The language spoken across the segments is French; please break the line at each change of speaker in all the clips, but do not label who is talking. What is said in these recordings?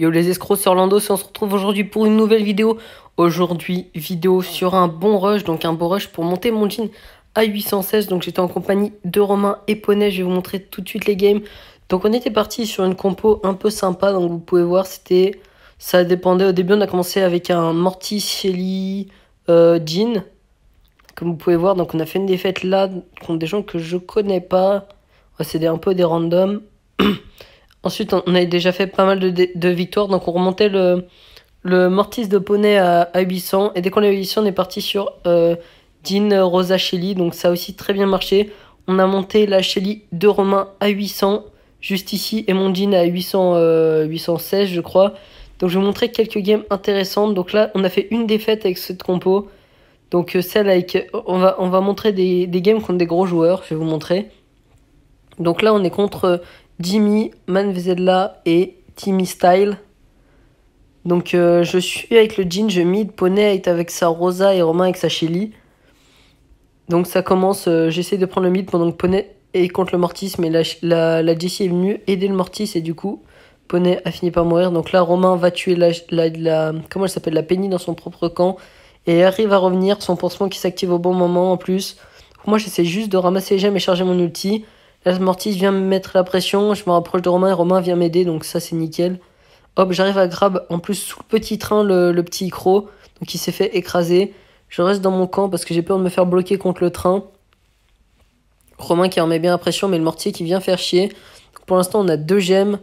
Yo les escrocs, c'est Orlando, et on se retrouve aujourd'hui pour une nouvelle vidéo. Aujourd'hui, vidéo sur un bon rush, donc un bon rush pour monter mon jean à 816. Donc j'étais en compagnie de Romain et Poney, je vais vous montrer tout de suite les games. Donc on était parti sur une compo un peu sympa, donc vous pouvez voir, c'était... Ça dépendait, au début on a commencé avec un Shelly, euh, Jean. Comme vous pouvez voir, donc on a fait une défaite là contre des gens que je connais pas. C'est un peu des randoms. Ensuite, on avait déjà fait pas mal de, victoires, donc on remontait le, le Mortis de Poney à, 800. Et dès qu'on a eu 800, on est parti sur euh, Dean Rosa Shelly, donc ça a aussi très bien marché. On a monté la Shelly de Romain à 800, juste ici, et mon Dean à 800, 816, euh, je crois. Donc je vais vous montrer quelques games intéressantes. Donc là, on a fait une défaite avec cette compo. Donc euh, celle avec... On va, on va montrer des, des games contre des gros joueurs, je vais vous montrer. Donc là, on est contre Jimmy, Manvezella et Timmy Style. Donc euh, je suis avec le jean, je mid, Poney est avec sa Rosa et Romain avec sa Shelly. Donc ça commence, euh, j'essaie de prendre le mid pendant que Poney est contre le Mortis, mais la, la, la Jessie est venue aider le Mortis et du coup Poney a fini par mourir. Donc là Romain va tuer la, la, elle s'appelle, la Penny dans son propre camp et arrive à revenir, son pansement qui s'active au bon moment en plus. Moi j'essaie juste de ramasser les gemmes et charger mon ulti. Là, Mortis vient me mettre la pression. Je me rapproche de Romain et Romain vient m'aider. Donc ça, c'est nickel. Hop, j'arrive à grab en plus sous le petit train le, petit croc. Donc il s'est fait écraser. Je reste dans mon camp parce que j'ai peur de me faire bloquer contre le train. Romain qui remet bien la pression, mais le mortier qui vient faire chier. pour l'instant, on a deux gemmes.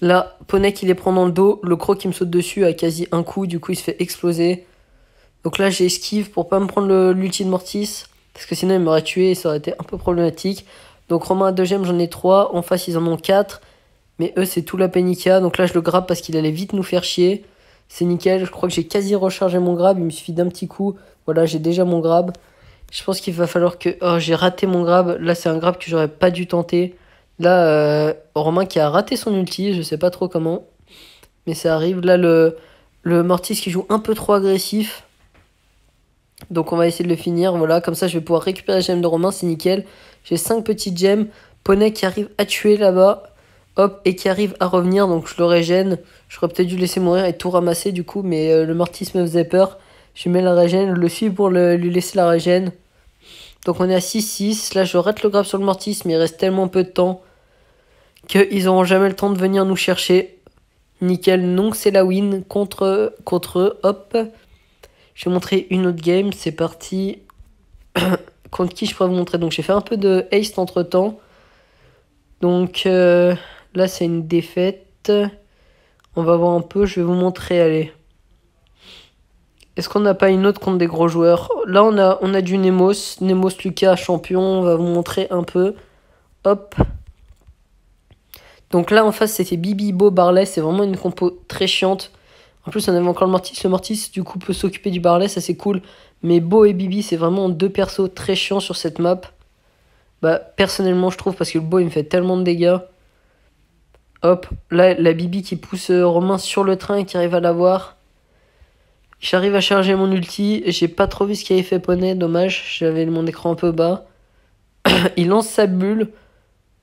Là, Poney qui les prend dans le dos. Le croc qui me saute dessus a quasi un coup. Du coup, il se fait exploser. Donc là, j'esquive pour pas me prendre l'ulti de Mortis. Parce que sinon, il m'aurait tué et ça aurait été un peu problématique. Donc Romain à 2 gemmes, j'en ai 3. En face, ils en ont 4. Mais eux, c'est tout la pénica. Donc là, je le grabe parce qu'il allait vite nous faire chier. C'est nickel. Je crois que j'ai quasi rechargé mon grab. Il me suffit d'un petit coup. Voilà, j'ai déjà mon grab. Je pense qu'il va falloir que... Oh, j'ai raté mon grab. Là, c'est un grab que j'aurais pas dû tenter. Là, euh, Romain qui a raté son ulti. Je sais pas trop comment. Mais ça arrive. Là, le, le Mortis qui joue un peu trop agressif. Donc on va essayer de le finir. Voilà, comme ça, je vais pouvoir récupérer la gemme de Romain. C'est nickel. J'ai 5 petites gemmes. Poney qui arrive à tuer là-bas. Hop, et qui arrive à revenir. Donc je le régène. J'aurais peut-être dû laisser mourir et tout ramasser du coup. Mais euh, le mortis me faisait peur. Je mets la régène. Je le suis pour lui laisser la régène. Donc on est à 6-6. Là, je rate le grab sur le mortis. Mais il reste tellement peu de temps. Qu'ils n'auront jamais le temps de venir nous chercher. Nickel. Donc c'est la win contre, contre eux. Hop. Je vais montrer une autre game. C'est parti. contre qui je pourrais vous montrer? Donc j'ai fait un peu de haste entre temps. Donc euh, là c'est une défaite. On va voir un peu, je vais vous montrer, allez. Est-ce qu'on n'a pas une autre contre des gros joueurs? Là on a, du Nemos, Nemos Lucas champion, on va vous montrer un peu. Hop. Donc là en face c'était Bibi Bo Barley, c'est vraiment une compo très chiante. En plus on avait encore le Mortis, le Mortis du coup peut s'occuper du Barley, ça c'est cool. Mais Beau et Bibi, c'est vraiment deux persos très chiants sur cette map. Bah, personnellement, je trouve, parce que le Beau, il me fait tellement de dégâts. Hop, là, la Bibi qui pousse euh, Romain sur le train et qui arrive à l'avoir. J'arrive à charger mon ulti. J'ai pas trop vu ce qu'il avait fait Poney, dommage. J'avais mon écran un peu bas. il lance sa bulle.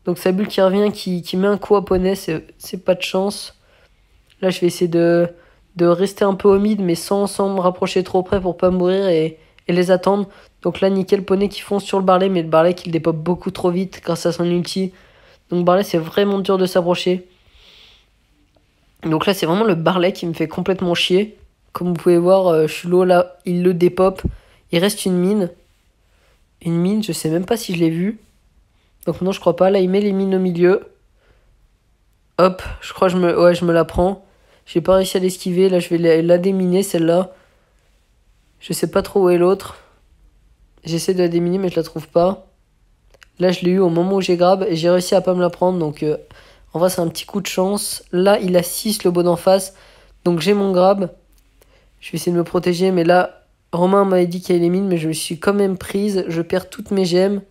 Donc sa bulle qui revient, qui, qui met un coup à Poney, c'est pas de chance. Là, je vais essayer de de rester un peu au mid, mais sans, sans me rapprocher trop près pour pas mourir et, les attendre. Donc là, nickel, poney qui fonce sur le Barley, mais le Barley qui le dépop beaucoup trop vite grâce à son ulti. Donc Barley, c'est vraiment dur de s'approcher. Donc là, c'est vraiment le Barley qui me fait complètement chier. Comme vous pouvez voir, euh, je là, il le dépop. Il reste une mine. Une mine, je sais même pas si je l'ai vue. Donc non, je crois pas. Là, il met les mines au milieu. Hop, je crois que je me, je me la prends. J'ai pas réussi à l'esquiver. Là, je vais la déminer, celle-là. Je sais pas trop où est l'autre. J'essaie de la déminer, mais je la trouve pas. Là, je l'ai eu au moment où j'ai grab et j'ai réussi à pas me la prendre. Donc, euh, en vrai, c'est un petit coup de chance. Là, il a 6 le beau d'en face. Donc, j'ai mon grab. Je vais essayer de me protéger. Mais là, Romain m'avait dit qu'il y a les mines, mais je me suis quand même prise. Je perds toutes mes gemmes.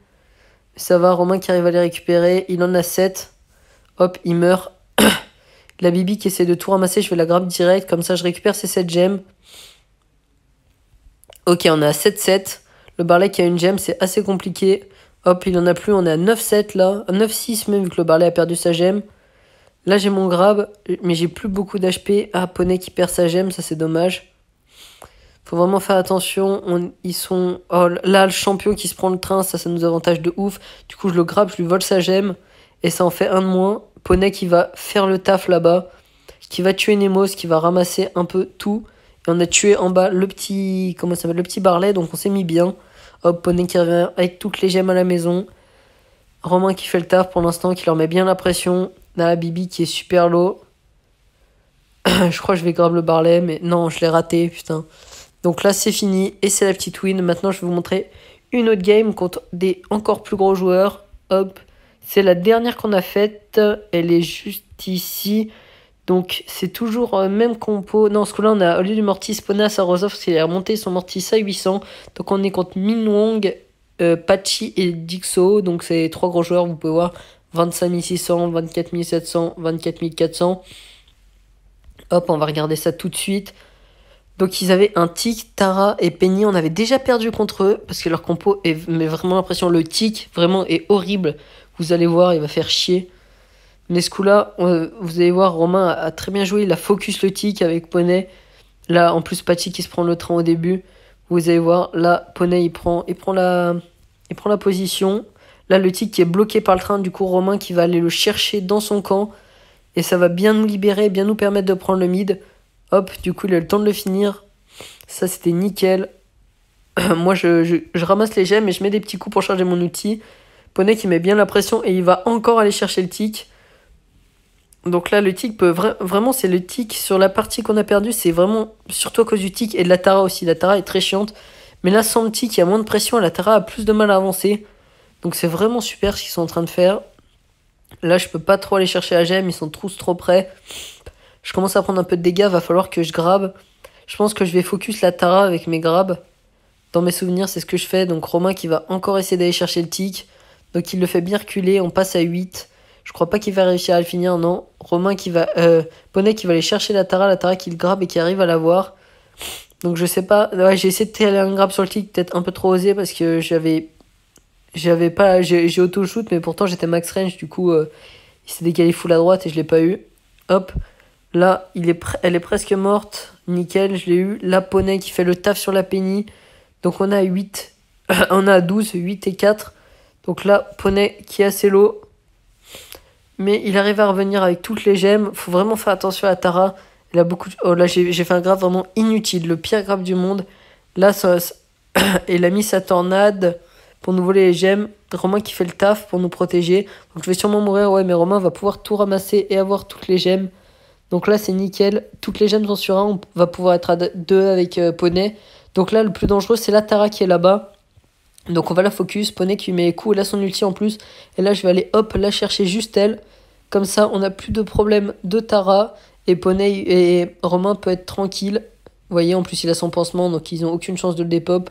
Ça va, Romain qui arrive à les récupérer. Il en a 7. Hop, il meurt. La Bibi qui essaie de tout ramasser, je vais la grab direct, comme ça je récupère ces 7 gemmes. Ok, on à 7-7. Le Barley qui a une gemme, c'est assez compliqué. Hop, il en a plus, on est à 9-7 là. 9-6 même, vu que le Barley a perdu sa gemme. Là, j'ai mon grab, mais j'ai plus beaucoup d'HP. Ah, Poney qui perd sa gemme, ça c'est dommage. Faut vraiment faire attention. On, ils sont. Oh, là, le champion qui se prend le train, ça, ça nous avantage de ouf. Du coup, je le grab, je lui vole sa gemme. Et ça en fait un de moins. Poney qui va faire le taf là-bas. Qui va tuer Nemos, qui va ramasser un peu tout. Et on a tué en bas le petit. Comment ça s'appelle Le petit Barlet, donc on s'est mis bien. Hop, Poney qui revient avec toutes les gemmes à la maison. Romain qui fait le taf pour l'instant, qui leur met bien la pression. Là, Bibi qui est super low. je crois que je vais grab le Barlet, mais non, je l'ai raté, putain. Donc là, c'est fini et c'est la petite win. Maintenant, je vais vous montrer une autre game contre des encore plus gros joueurs. Hop, c'est la dernière qu'on a faite. Elle est juste ici. Donc c'est toujours euh, même compo. Non, ce que là, on a au lieu du Mortis Ponas à Rosov, parce qu'il a remonté son Mortis à 800. Donc on est contre Minwong, euh, Pachi et Dixo. Donc c'est trois gros joueurs, vous pouvez voir. 25 600, 24 700, 24 400. Hop, on va regarder ça tout de suite. Donc ils avaient un tic, Tara et Penny. On avait déjà perdu contre eux parce que leur compo est mais vraiment l'impression le tic vraiment est horrible. Vous allez voir, il va faire chier. Mais ce coup-là, vous allez voir, Romain a, très bien joué. Il a focus le tic avec Poney. Là, en plus, Patty qui se prend le train au début. Vous allez voir, là, Poney il prend, il prend, la, il prend la position. Là, le tic qui est bloqué par le train. Du coup, Romain qui va aller le chercher dans son camp. Et ça va bien nous libérer, bien nous permettre de prendre le mid. Hop, du coup, il a le temps de le finir. Ça, c'était nickel. Moi, je, ramasse les gemmes et je mets des petits coups pour charger mon outil. Poney qui met bien la pression et il va encore aller chercher le tic. Donc là, le tic peut vraiment, c'est le tic sur la partie qu'on a perdue. C'est vraiment surtout à cause du tic et de la Tara aussi. La Tara est très chiante. Mais là, sans le tic, il y a moins de pression. La Tara a plus de mal à avancer. Donc c'est vraiment super ce qu'ils sont en train de faire. Là, je peux pas trop aller chercher la gemme. Ils sont tous trop près. Je commence à prendre un peu de dégâts, va falloir que je grabe. Je pense que je vais focus la Tara avec mes grabs. Dans mes souvenirs, c'est ce que je fais. Donc Romain qui va encore essayer d'aller chercher le tic. Donc il le fait bien reculer, on passe à 8. Je crois pas qu'il va réussir à le finir, non. Romain qui va... Euh, Poney qui va aller chercher la Tara, la Tara qui le grabe et qui arrive à l'avoir. Donc je sais pas... Ouais, j'ai essayé de tirer un grab sur le tic, peut-être un peu trop osé parce que j'avais... J'avais pas... J'ai auto-shoot, mais pourtant j'étais max range, du coup... Euh, il s'est décalé full à droite et je l'ai pas eu. Hop. Là, il est elle est presque morte. Nickel, je l'ai eu. La poney qui fait le taf sur la penny. Donc on a 8. on a 12, 8 et 4. Donc là, poney qui est assez low. Mais il arrive à revenir avec toutes les gemmes. Faut vraiment faire attention à Tara. Elle a beaucoup Oh là, j'ai fait un grave vraiment inutile. Le pire grave du monde. Là, ça... elle a mis sa tornade pour nous voler les gemmes. Romain qui fait le taf pour nous protéger. Donc je vais sûrement mourir. Ouais, mais Romain va pouvoir tout ramasser et avoir toutes les gemmes. Donc là, c'est nickel. Toutes les gemmes sont sur un. On va pouvoir être à deux avec euh, Poney. Donc là, le plus dangereux, c'est la Tara qui est là-bas. Donc on va la focus. Poney qui met coup. Elle a son ulti en plus. Et là, je vais aller hop, la chercher juste elle. Comme ça, on n'a plus de problème de Tara. Et Poney et Romain peut être tranquille. Vous voyez, en plus, il a son pansement. Donc ils n'ont aucune chance de le dépop.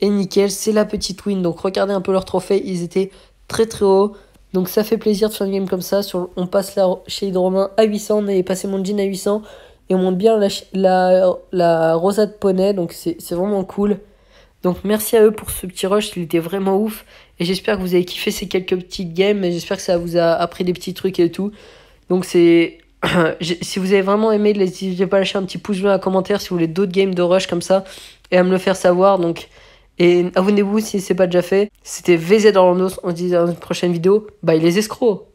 Et nickel, c'est la petite win. Donc regardez un peu leur trophée. Ils étaient très très hauts. Donc ça fait plaisir de faire une game comme ça. Sur, on passe la shade Romain à 800, on est passé mon jean à 800. Et on monte bien la, la, la rosade poney, donc c'est vraiment cool. Donc merci à eux pour ce petit rush, il était vraiment ouf. Et j'espère que vous avez kiffé ces quelques petites games. Et j'espère que ça vous a appris des petits trucs et tout. Donc c'est... si vous avez vraiment aimé, n'hésitez pas à lâcher un petit pouce bleu, un commentaire si vous voulez d'autres games de rush comme ça. Et à me le faire savoir. Donc et abonnez-vous si ce n'est pas déjà fait. C'était VZ Orlando. On se dit dans une prochaine vidéo. Bye les escrocs